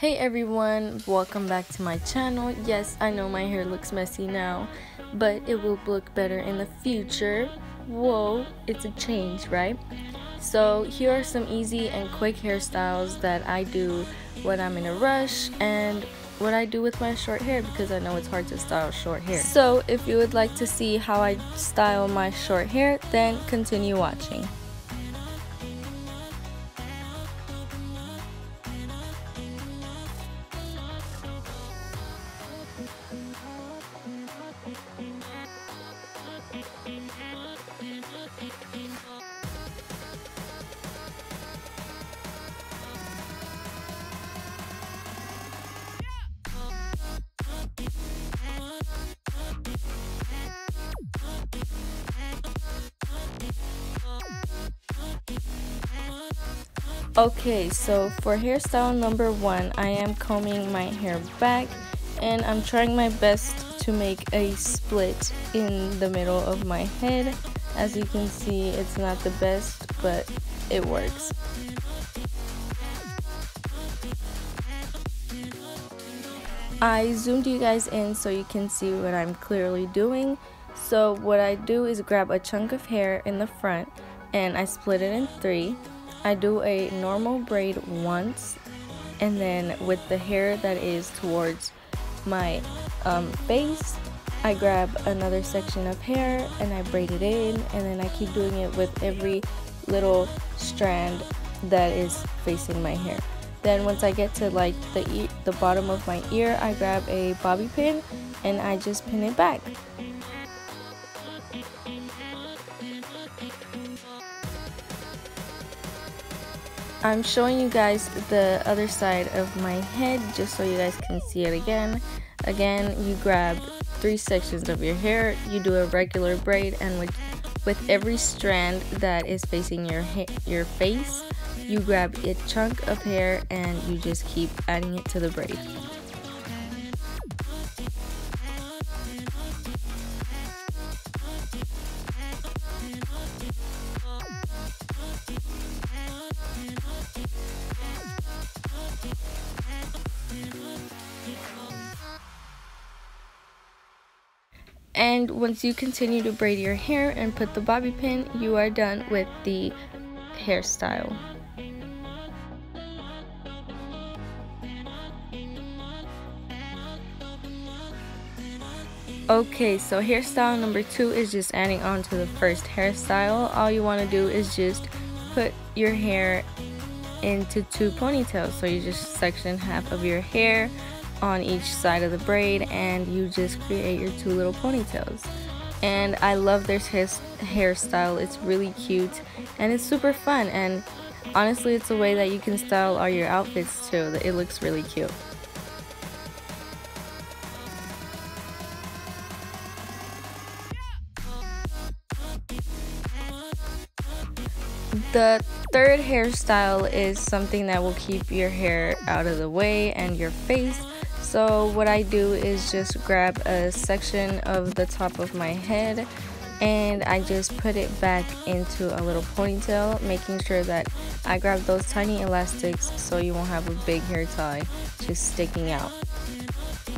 Hey everyone, welcome back to my channel. Yes, I know my hair looks messy now, but it will look better in the future. Whoa, it's a change, right? So here are some easy and quick hairstyles that I do when I'm in a rush and what I do with my short hair because I know it's hard to style short hair. So if you would like to see how I style my short hair, then continue watching. Okay, so for hairstyle number one, I am combing my hair back and I'm trying my best to make a split in the middle of my head. As you can see, it's not the best, but it works. I zoomed you guys in so you can see what I'm clearly doing. So what I do is grab a chunk of hair in the front and I split it in three I do a normal braid once and then with the hair that is towards my um, face I grab another section of hair and I braid it in and then I keep doing it with every little strand that is facing my hair. Then once I get to like the e the bottom of my ear, I grab a bobby pin and I just pin it back. I'm showing you guys the other side of my head just so you guys can see it again. Again, you grab three sections of your hair, you do a regular braid, and with, with every strand that is facing your, your face, you grab a chunk of hair and you just keep adding it to the braid. And once you continue to braid your hair and put the bobby pin, you are done with the hairstyle. Okay, so hairstyle number two is just adding on to the first hairstyle. All you want to do is just put your hair into two ponytails. So you just section half of your hair on each side of the braid and you just create your two little ponytails. And I love their hairstyle. It's really cute and it's super fun. And honestly it's a way that you can style all your outfits too. It looks really cute. The third hairstyle is something that will keep your hair out of the way and your face so what I do is just grab a section of the top of my head and I just put it back into a little ponytail making sure that I grab those tiny elastics so you won't have a big hair tie just sticking out.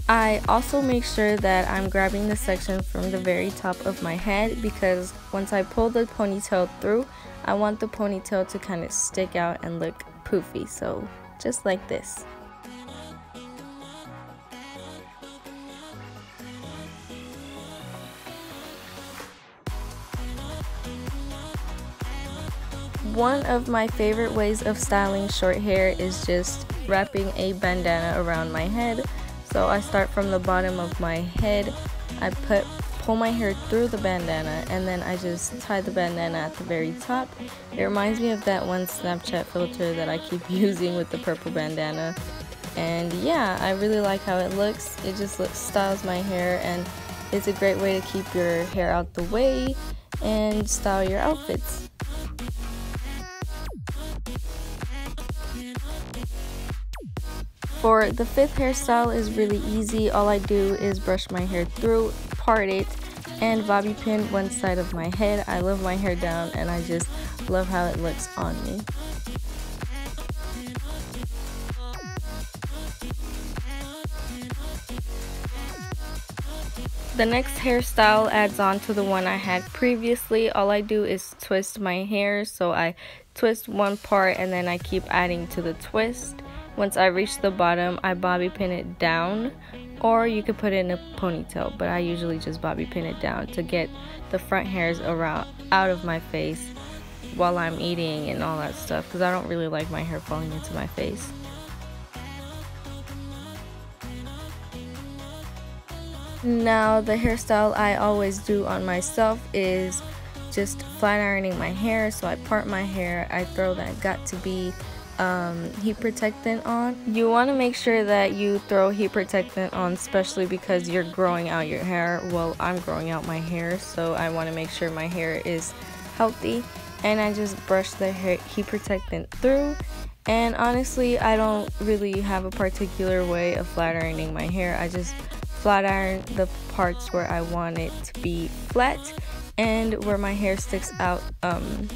I also make sure that I'm grabbing the section from the very top of my head because once I pull the ponytail through I want the ponytail to kind of stick out and look poofy so just like this. One of my favorite ways of styling short hair is just wrapping a bandana around my head. So I start from the bottom of my head, I put pull my hair through the bandana and then I just tie the bandana at the very top. It reminds me of that one Snapchat filter that I keep using with the purple bandana. And yeah, I really like how it looks. It just looks, styles my hair and it's a great way to keep your hair out the way and style your outfits. For the fifth hairstyle is really easy. All I do is brush my hair through, part it, and bobby pin one side of my head. I love my hair down and I just love how it looks on me. The next hairstyle adds on to the one I had previously. All I do is twist my hair. So I twist one part and then I keep adding to the twist. Once I reach the bottom, I bobby pin it down or you could put it in a ponytail, but I usually just bobby pin it down to get the front hairs around out of my face while I'm eating and all that stuff because I don't really like my hair falling into my face. Now the hairstyle I always do on myself is just flat ironing my hair so I part my hair I throw that Got2b um, heat protectant on. You want to make sure that you throw heat protectant on especially because you're growing out your hair. Well I'm growing out my hair so I want to make sure my hair is healthy. And I just brush the hair heat protectant through. And honestly I don't really have a particular way of flat ironing my hair. I just flat iron the parts where I want it to be flat and where my hair sticks out um,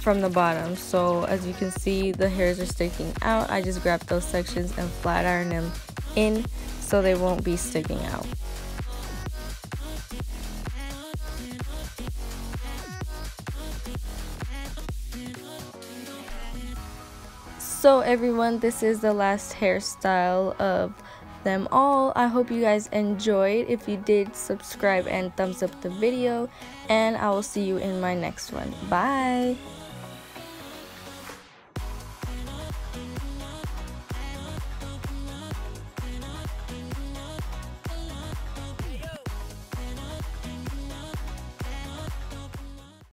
from the bottom so as you can see the hairs are sticking out I just grab those sections and flat iron them in so they won't be sticking out so everyone this is the last hairstyle of them all. I hope you guys enjoyed. If you did, subscribe and thumbs up the video. And I will see you in my next one. Bye!